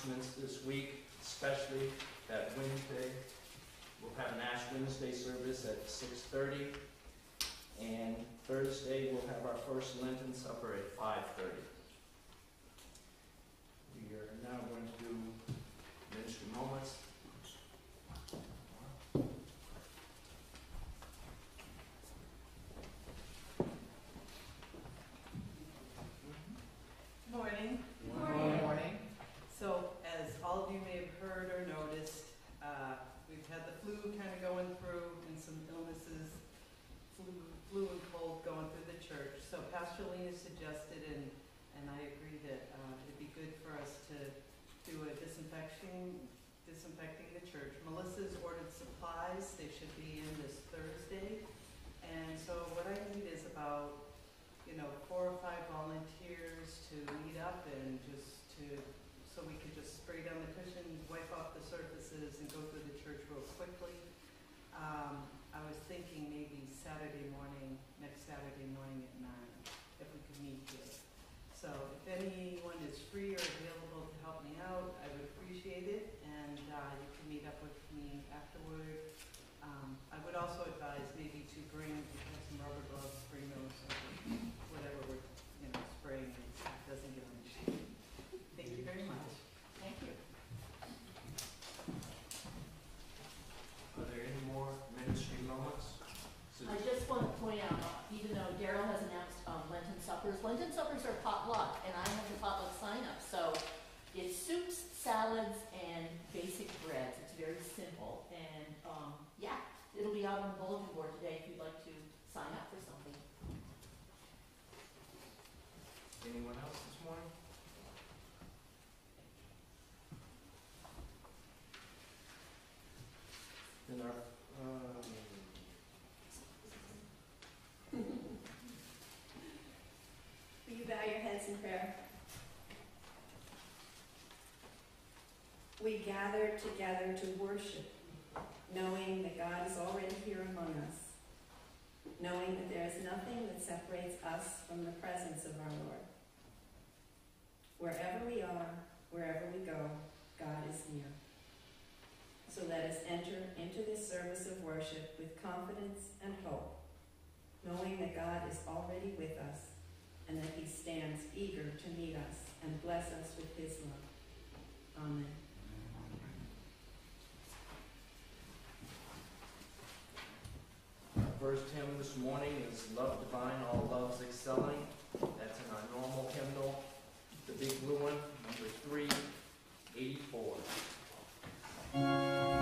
announcements this week, especially that Wednesday, we'll have an Ash Wednesday service at six thirty. And Thursday, we'll have our first Lenten supper at five thirty. We are now going to do ministry moments. Morning. Morning. So as all of you may have heard or noticed, uh, we've had the flu kind of going through and some illnesses, flu, flu and cold going through the church. So Pastor Lena suggested, and, and I agree that uh, it'd be good for us to do a disinfecting, disinfecting the church. Melissa's ordered supplies, they should be in this Thursday. And so what I need is about you know, four or five volunteers to meet up and just to, so we could just spray down the cushions, wipe off the surfaces and go through the church real quickly. Um, I was thinking maybe Saturday morning, next Saturday morning at nine, if we could meet here. So if anyone is free or available to help me out, I would appreciate it, and, uh, you can meet up with me afterward. Um, I would also advise maybe to bring, if you have some rubber gloves, bring those, so whatever we're, you know, spraying, it doesn't get on the sheet. Thank you very much. Thank you. Are there any more ministry moments? I just want to point out, uh, even though Daryl has announced um, Lenten suppers, Lenten suppers are potluck, and I have the potluck sign up, so it's soups, salads, and basic breads. It's very simple, and, um, yeah, it'll be out on the bulletin board today if you'd like to sign up for something. Anyone else this morning? Then our, um, Will you bow your heads in prayer? We gather together to worship, knowing that God is already here among us, knowing that there is nothing that separates us from the presence of our Lord. Wherever we are, wherever we go, God is near. So let us enter into this service of worship with confidence and hope, knowing that God is already with us and that he stands eager to meet us and bless us with his love. Amen. our first hymn this morning is Love Divine, All Loves Excelling. That's in our normal hymnal, the big blue one, number 384.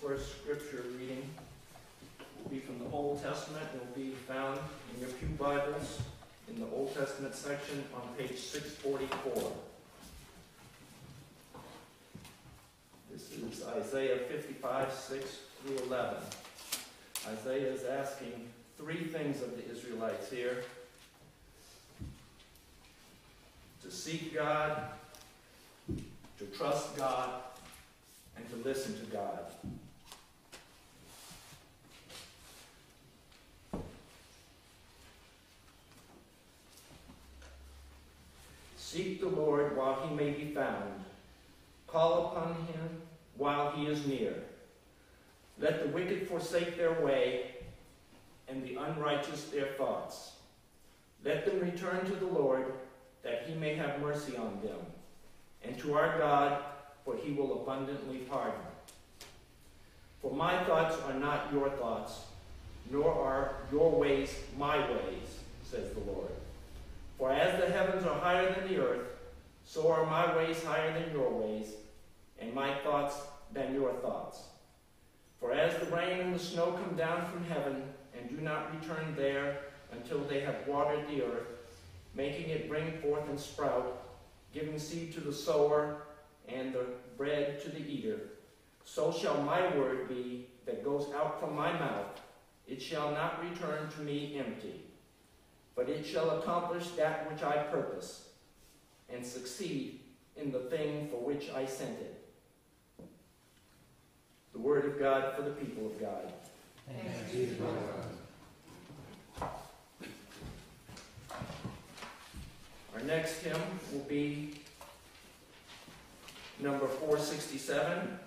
First scripture reading will be from the Old Testament. It will be found in your Pew Bibles in the Old Testament section on page 644. This is Isaiah 55, 6 through 11. Isaiah is asking three things of the Israelites here to seek God, to trust God, and to listen to God. Seek the Lord while may be found. Call upon him while he is near. Let the wicked forsake their way, and the unrighteous their thoughts. Let them return to the Lord, that he may have mercy on them, and to our God, for he will abundantly pardon. For my thoughts are not your thoughts, nor are your ways my ways, says the Lord. For as the heavens are higher than the earth, so are my ways higher than your ways, and my thoughts than your thoughts. For as the rain and the snow come down from heaven, and do not return there until they have watered the earth, making it bring forth and sprout, giving seed to the sower and the bread to the eater, so shall my word be that goes out from my mouth. It shall not return to me empty, but it shall accomplish that which I purpose, and succeed in the thing for which I sent it. The word of God for the people of God. Thanks be to God. Our next hymn will be number 467,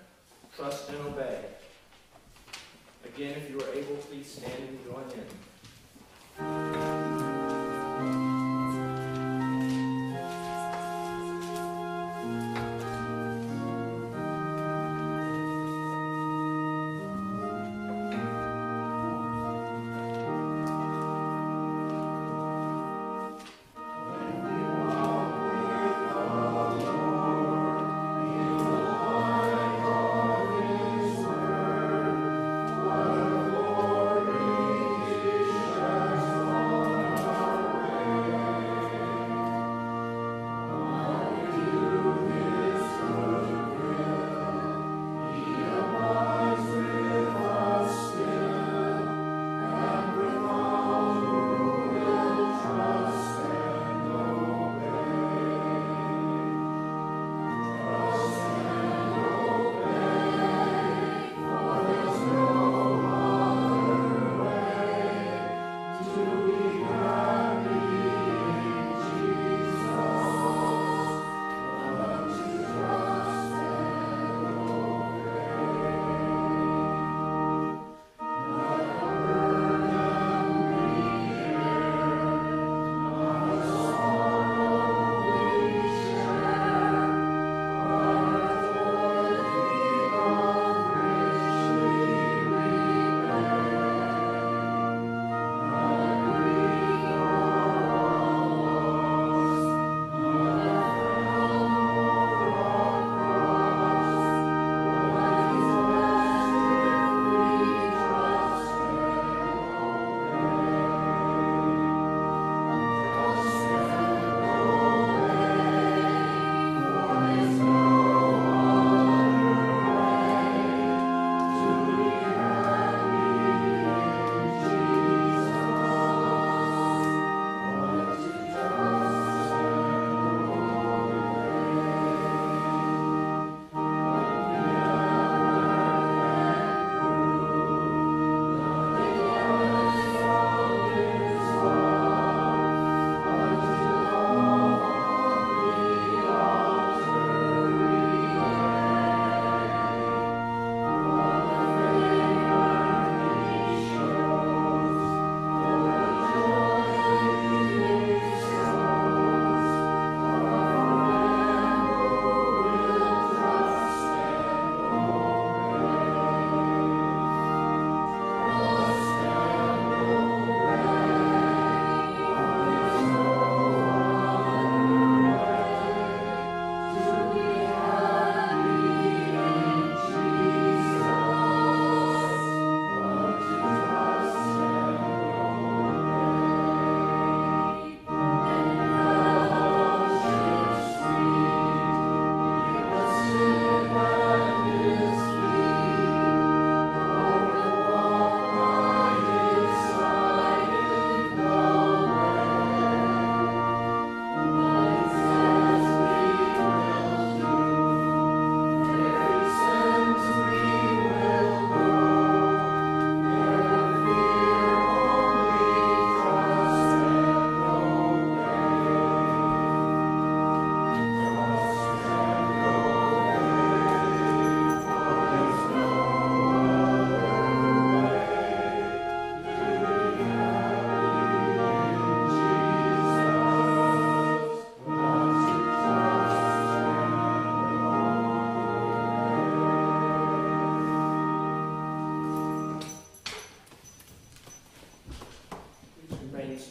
Trust and Obey. Again, if you are able, please stand and join in.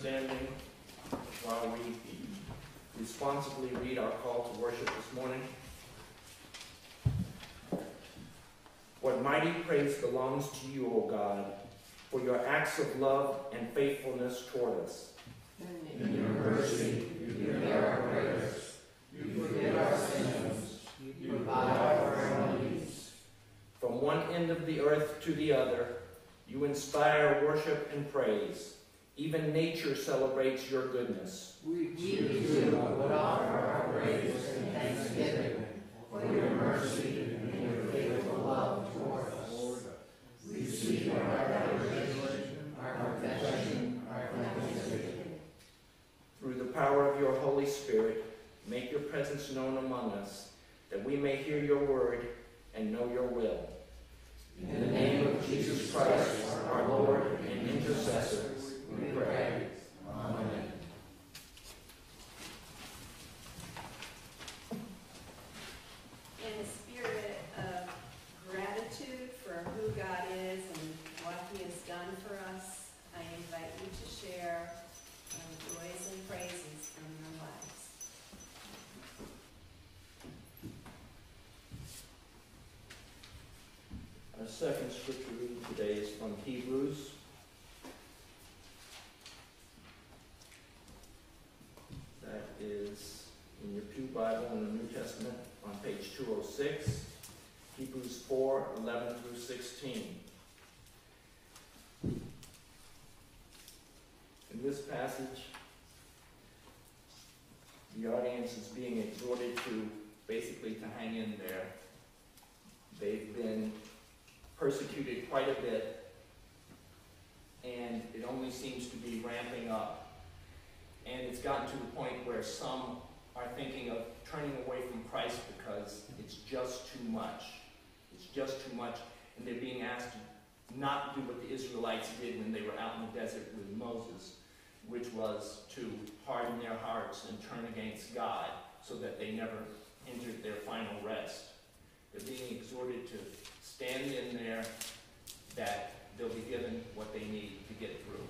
Standing while we responsibly read our call to worship this morning. What mighty praise belongs to you, O God, for your acts of love and faithfulness toward us. In your mercy, you hear our prayers. You forgive our sins. You provide our needs. From one end of the earth to the other, you inspire worship and praise. Even nature celebrates your goodness. We too would offer our praise and thanksgiving for your mercy and your faithful love toward us. Receive our adoration, our confession, our thanksgiving. Through the power of your Holy Spirit, make your presence known among us, that we may hear your word and know your will. In the name of Jesus Christ, our Lord and intercessor, Amen. In the spirit of gratitude for who God is and what He has done for us, I invite you to share um, joys and praises from your lives. Our second scripture reading today is from Hebrews. That is in your Pew Bible in the New Testament on page 206, Hebrews 4 11 through 16. In this passage, the audience is being exhorted to basically to hang in there. They've been persecuted quite a bit, and it only seems to be ramping up. And it's gotten to the point where some are thinking of turning away from Christ because it's just too much. It's just too much, and they're being asked to not do what the Israelites did when they were out in the desert with Moses, which was to harden their hearts and turn against God so that they never entered their final rest. They're being exhorted to stand in there that they'll be given what they need to get through.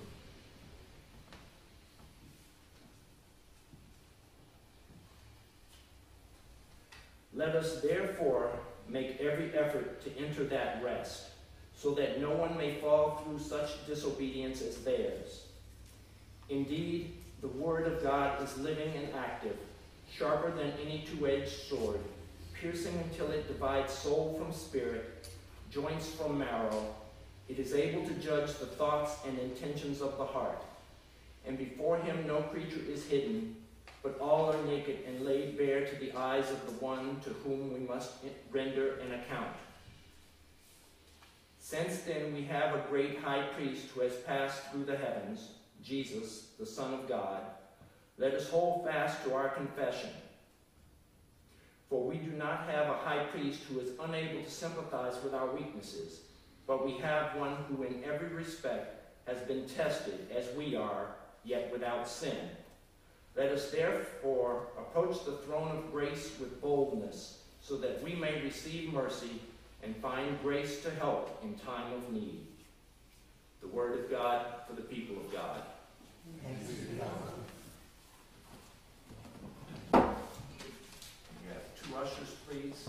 Let us therefore make every effort to enter that rest, so that no one may fall through such disobedience as theirs. Indeed, the Word of God is living and active, sharper than any two edged sword, piercing until it divides soul from spirit, joints from marrow. It is able to judge the thoughts and intentions of the heart. And before him no creature is hidden, but all are naked and laid bare to the eyes of the one to whom we must render an account. Since then we have a great high priest who has passed through the heavens, Jesus, the Son of God. Let us hold fast to our confession. For we do not have a high priest who is unable to sympathize with our weaknesses, but we have one who in every respect has been tested as we are, yet without sin. Let us therefore approach the throne of grace with boldness, so that we may receive mercy and find grace to help in time of need. The word of God for the people of God. We have two ushers, please.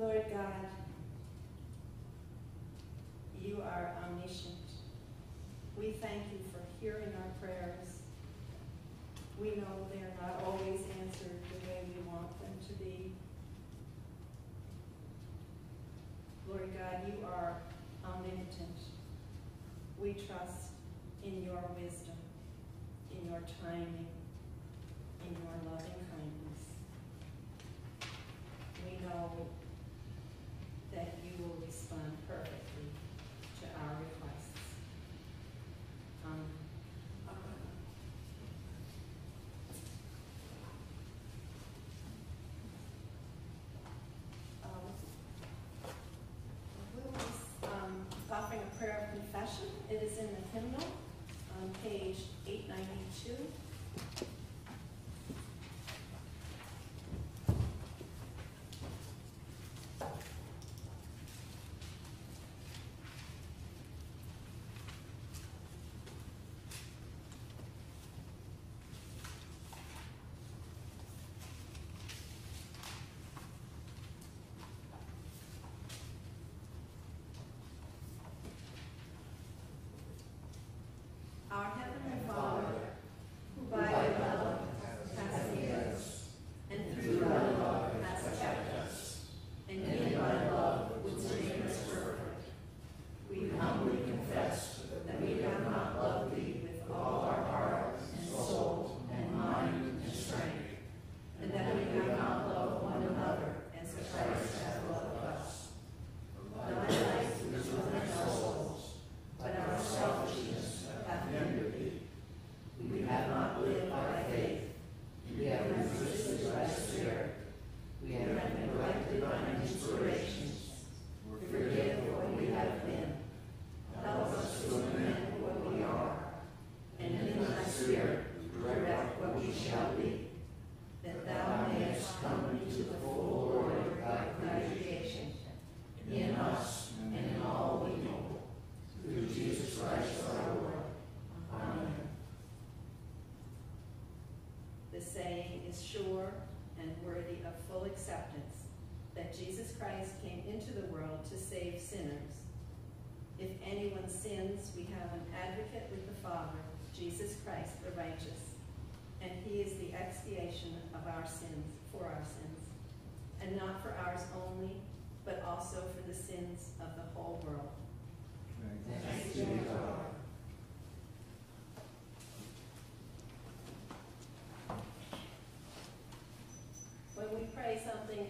Lord God, you are omniscient. We thank you for hearing our prayers. We know they are not always answered the way we want them to be. Lord God, you are omnipotent. We trust in your wisdom, in your timing. hymnal on page 892.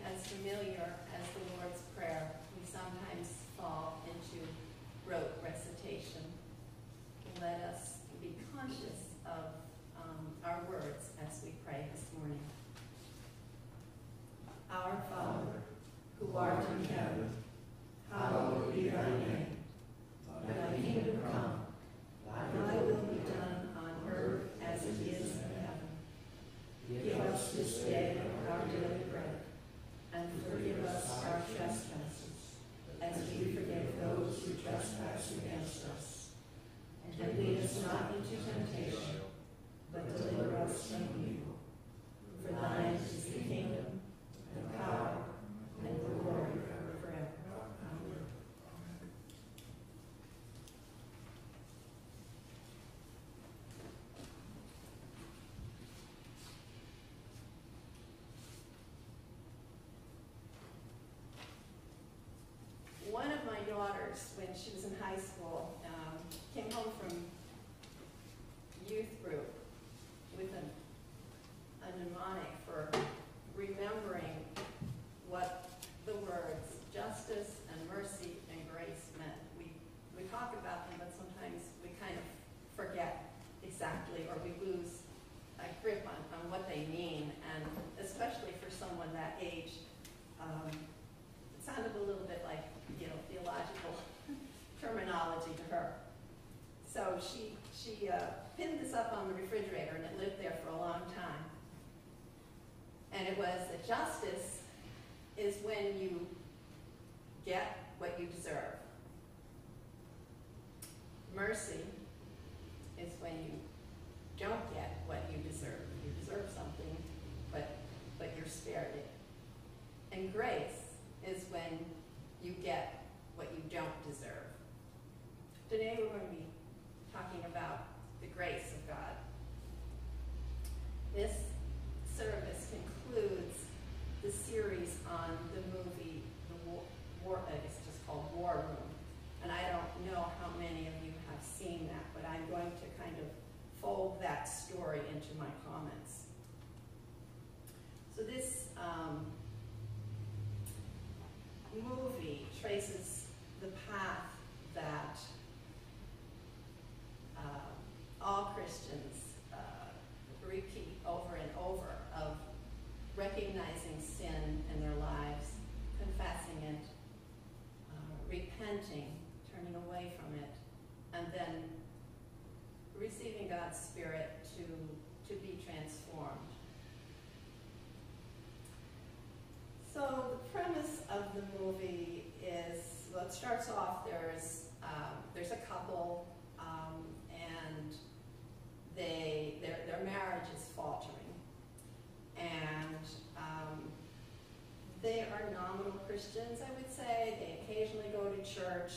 as familiar not into temptation, but deliver us from evil. For thine is the kingdom, the power, and the glory forever. Amen. One of my daughters, when she was in high school, they mean, and especially for someone that age, um, it sounded a little bit like you know theological terminology to her. So she she uh, pinned this up on the refrigerator, and it lived there for a long time. And it was that justice is when you this repenting, turning away from it, and then receiving God's Spirit to, to be transformed. So the premise of the movie is, well, it starts off, there's, um, there's a couple, um, and they, their, their marriage is faltering. And um, they are nominal Christians, I would say. They church.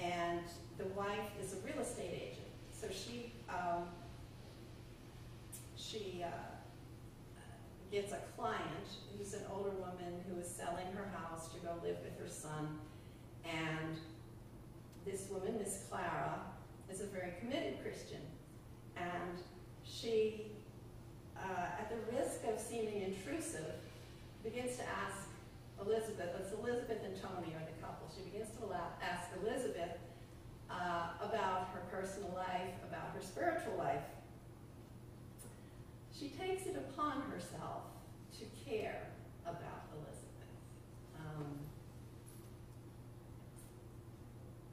And the wife is a real estate agent. So she, um, she uh, gets a client who's an older woman who is selling her house to go live with her son. And this woman, Miss Clara, is a very committed Christian. And she, uh, at the risk of seeming intrusive, begins to ask Elizabeth, it's Elizabeth and Tony are the couple, she begins to ask Elizabeth uh, about her personal life, about her spiritual life. She takes it upon herself to care about Elizabeth. Um,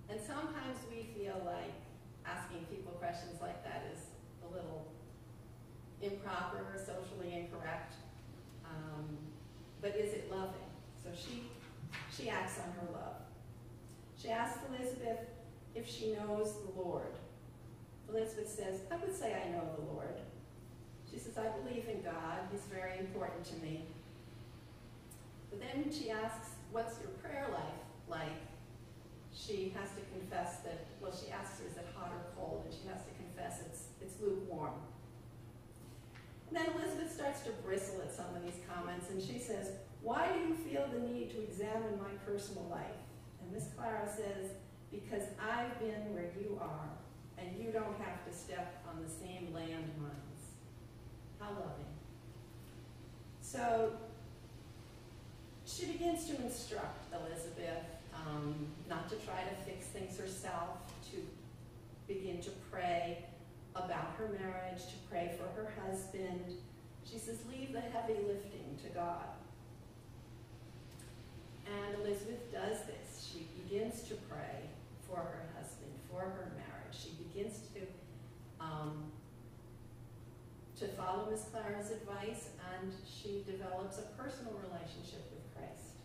and sometimes we feel like asking people questions like that is a little improper or socially incorrect. Um, but is it loving? So she, she acts on her love. She asks Elizabeth she knows the Lord. Elizabeth says, I would say I know the Lord. She says, I believe in God. He's very important to me. But then she asks, what's your prayer life like? She has to confess that, well, she asks her, is it hot or cold? And she has to confess it's, it's lukewarm. And then Elizabeth starts to bristle at some of these comments, and she says, why do you feel the need to examine my personal life? And Miss Clara says, because I've been where you are, and you don't have to step on the same landmines. How loving. So she begins to instruct Elizabeth um, not to try to fix things herself, to begin to pray about her marriage, to pray for her husband. She says, leave the heavy lifting to God. And Elizabeth does this. She begins to pray for her husband, for her marriage. She begins to um, to follow Miss Clara's advice, and she develops a personal relationship with Christ.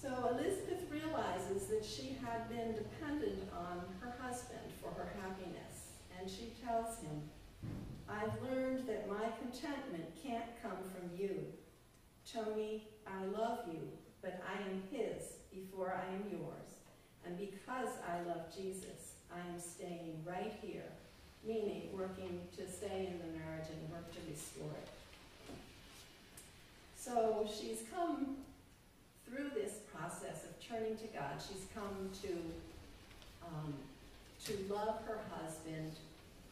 So Elizabeth realizes that she had been dependent on her husband for her happiness, and she tells him, I've learned that my contentment can't come from you. Tony, I love you, but I am his before I am yours. And because I love Jesus, I am staying right here, meaning working to stay in the marriage and work to restore it. So she's come through this process of turning to God. She's come to um, to love her husband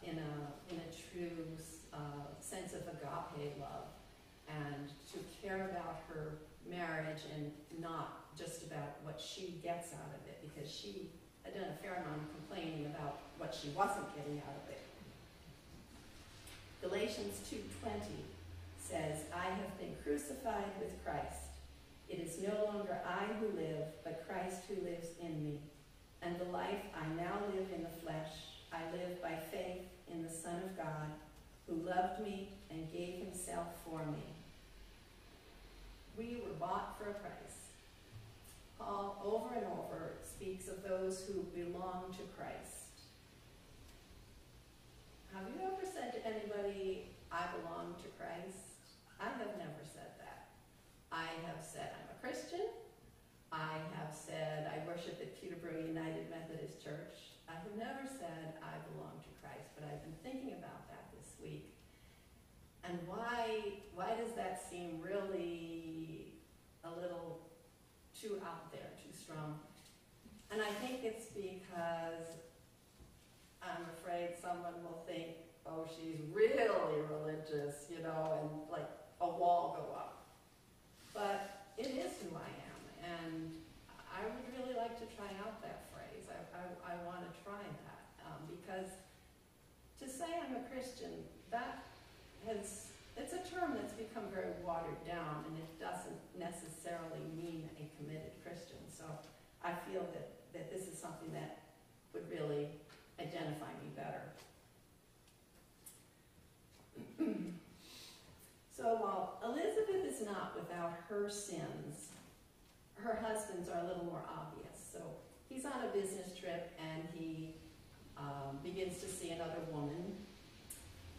in a in a true uh, sense of agape love, and to care about her marriage and not just about what she gets out of it, because she had done a fair amount of complaining about what she wasn't getting out of it. Galatians 2.20 says, I have been crucified with Christ. It is no longer I who live, but Christ who lives in me. And the life I now live in the flesh, I live by faith in the Son of God, who loved me and gave himself for me. We were bought for a price. Paul, over and over, speaks of those who belong to Christ. Have you ever said to anybody, I belong to Christ? I have never said that. I have said I'm a Christian. I have said I worship at Peterborough United Methodist Church. I have never said I belong to Christ, but I've been thinking about that this week. And why, why does that seem really too out there, too strong. And I think it's because I'm afraid someone will think, oh, she's really religious, you know, and like a wall go up. But it is who I am, and I would really like to try out that phrase. I, I, I want to try that um, because to say I'm a Christian, that has it's a term that's become very watered down and it doesn't necessarily mean a committed Christian. So I feel that, that this is something that would really identify me better. so while Elizabeth is not without her sins, her husband's are a little more obvious. So he's on a business trip and he um, begins to see another woman.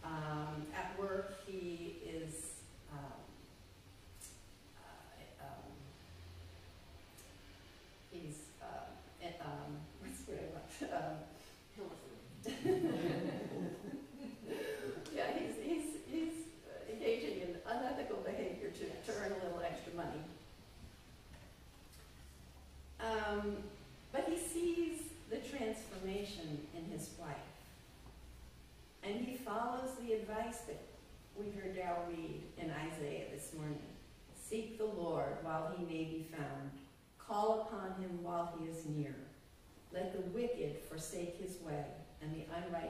Um, at work, he is um, uh, um, he's uh, at, um, what's the word? Um, yeah, he's, he's, he's engaging in unethical behavior to, to earn a little extra money. Um, but he sees the transformation in his wife. And he follows the advice that we heard Dal read in Isaiah this morning. Seek the Lord while he may be found. Call upon him while he is near. Let the wicked forsake his way, and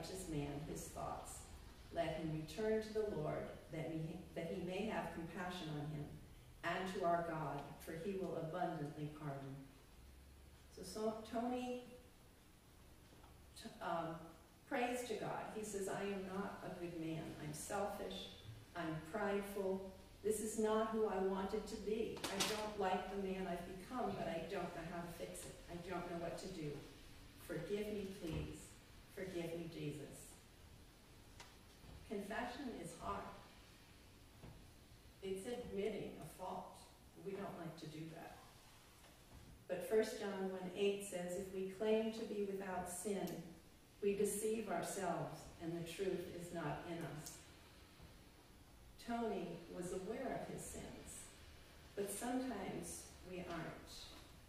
the unrighteous man his thoughts. Let him return to the Lord, that he, that he may have compassion on him, and to our God, for he will abundantly pardon. So, so Tony um, prays to God. He says, I am not a good man. I'm selfish. I'm prideful. This is not who I wanted to be. I don't like the man I've become, but I don't know how to fix it. I don't know what to do. Forgive me, please. Forgive me, Jesus. Confession is hard. It's admitting a fault. We don't like to do that. But 1 John 1 8 says, If we claim to be without sin, we deceive ourselves, and the truth is not in us. Tony was aware of his sins, but sometimes we aren't.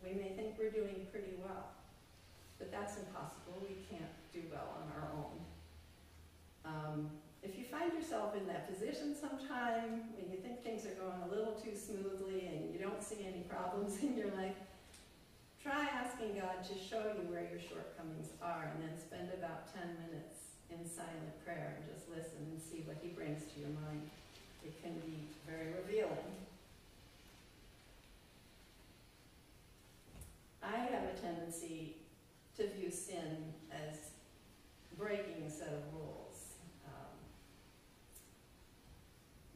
We may think we're doing pretty well, but that's impossible. We can't do well on our own. Um, if you find yourself in that position sometime when you think things are going a little too smoothly and you don't see any problems in your life, try asking God to show you where your shortcomings are and then spend about 10 minutes in silent prayer and just listen and see what He brings to your mind. It can be very revealing. I have a tendency to view sin as breaking a set of rules. Um,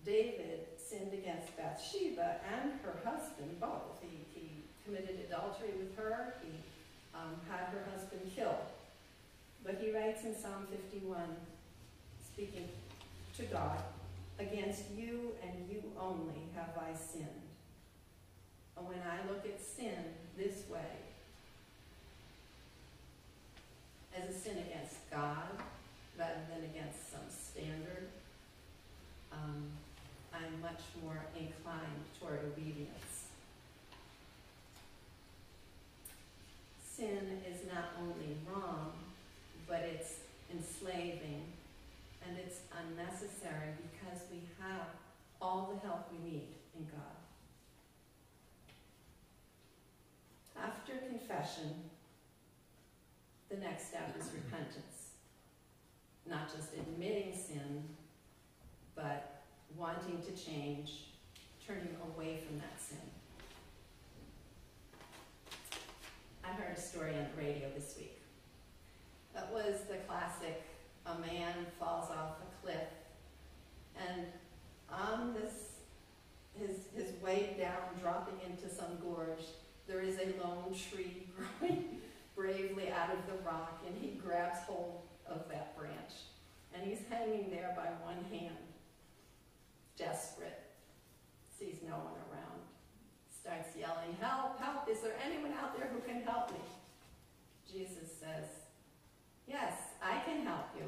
David sinned against Bathsheba and her husband both. He, he committed adultery with her, he um, had her husband killed. But he writes in Psalm 51, speaking to God, Against you and you only have I sinned. And when I look at sin this way, as a sin against God rather than against some standard, um, I'm much more inclined toward obedience. Sin is not only wrong, but it's enslaving and it's unnecessary because we have all the help we need in God. After confession, the next step is repentance. Not just admitting sin, but wanting to change, turning away from that sin. I heard a story on the radio this week. That was the classic a man falls off a cliff, and on this, his, his way down, dropping into some gorge, there is a lone tree growing bravely out of the rock, and he grabs hold of that branch. And he's hanging there by one hand, desperate, sees no one around, starts yelling, Help, help, is there anyone out there who can help me? Jesus says, Yes, I can help you.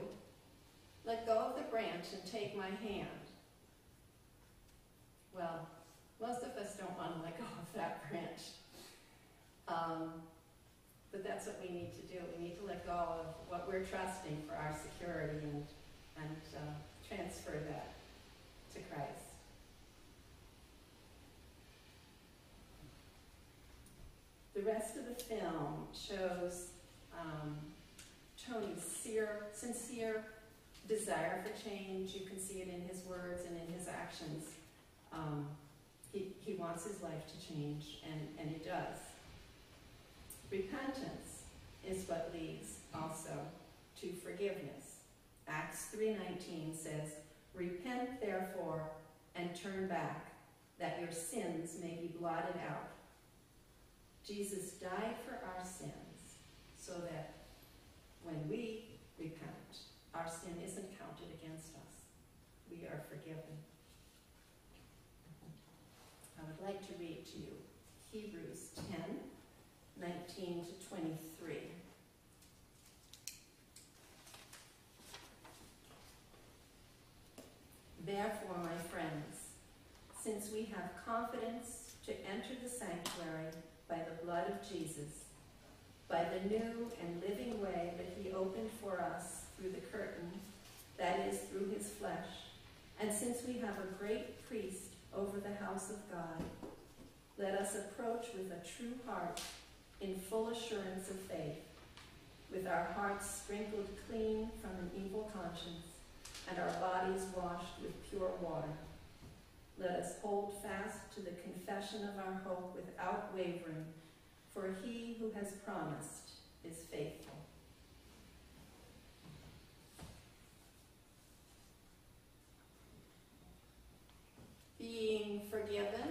Let go of the branch and take my hand. Well, most of us don't want to let go of that branch. Um, but that's what we need to do. We need to let go of what we're trusting for our security and, and uh, transfer that to Christ. The rest of the film shows um, Tony's sincere, sincere desire for change. You can see it in his words and in his actions. Um, he, he wants his life to change, and, and it does. Repentance is what leads also to forgiveness. Acts 3.19 says, Repent therefore and turn back, that your sins may be blotted out. Jesus died for our sins so that when we repent, our sin isn't counted against us. We are forgiven. I would like to read to you Hebrews 10, 19 to 23. Therefore, my friends, since we have confidence to enter the sanctuary by the blood of Jesus, by the new and living way that he opened for us through the curtain, that is, through his flesh, and since we have a great priest over the house of God, let us approach with a true heart in full assurance of faith, with our hearts sprinkled clean from an evil conscience and our bodies washed with pure water. Let us hold fast to the confession of our hope without wavering, for he who has promised is faithful. Being forgiven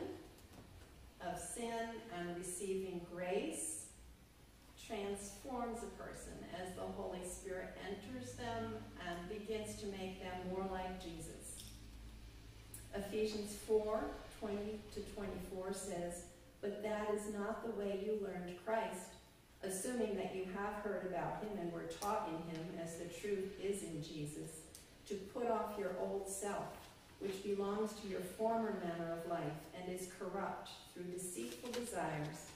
of sin and receiving grace transforms a person as the Holy Spirit enters them and begins to make them more like Jesus. Ephesians 4 20 to 24 says, But that is not the way you learned Christ, assuming that you have heard about him and were taught in him as the truth is in Jesus, to put off your old self, which belongs to your former manner of life and is corrupt through deceitful desires,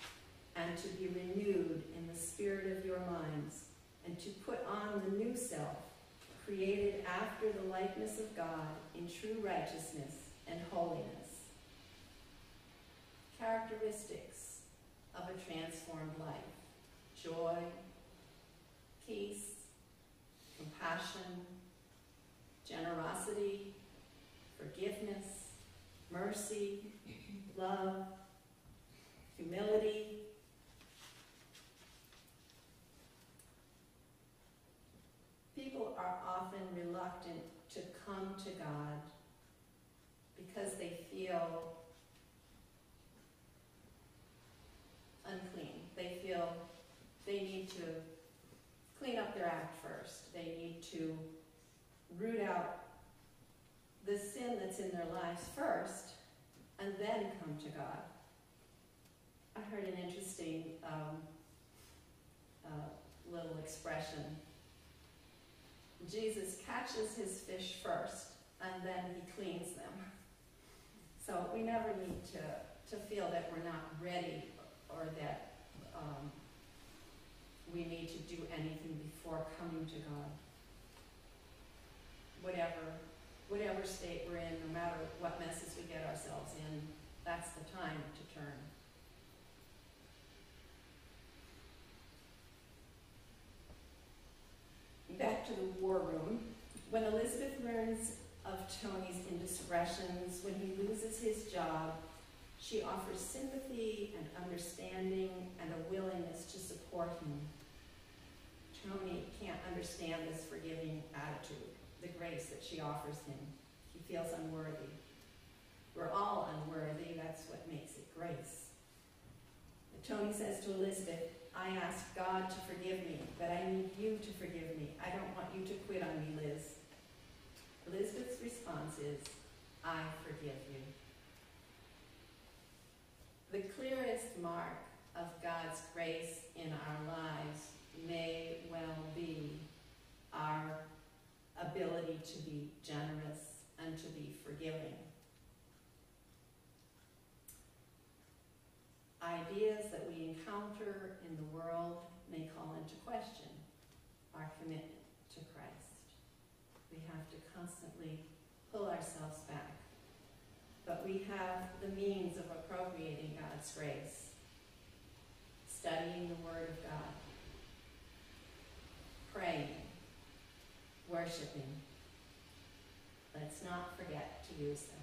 and to be renewed in the spirit of your minds, and to put on the new self, created after the likeness of God in true righteousness and holiness. Characteristics of a transformed life joy, peace, compassion, generosity, forgiveness, mercy, love, humility. People are often reluctant to come to God because they feel unclean. They feel they need to clean up their act first. They need to root out the sin that's in their lives first and then come to God. I heard an interesting um, uh, little expression. Jesus catches his fish first and then he cleans them. So we never need to, to feel that we're not ready or that um, we need to do anything before coming to God. Whatever, whatever state we're in, no matter what messes we get ourselves in, that's the time to turn. Back to the war room. When Elizabeth learns of Tony's indiscretions, when he loses his job, she offers sympathy and understanding and a willingness to support him. Tony can't understand this forgiving attitude, the grace that she offers him. He feels unworthy. We're all unworthy, that's what makes it grace. Tony says to Elizabeth, I ask God to forgive me, but I need you to forgive me. I don't want you to quit on me, Liz. Elizabeth's response is, I forgive you. The clearest mark of God's grace in our lives may well be our ability to be generous and to be forgiving. Ideas that we encounter in the world may call into question our commitment to Christ. We have to constantly pull ourselves back. But we have the means of appropriating God's grace, studying the Word of God, praying, worshiping. Let's not forget to use them.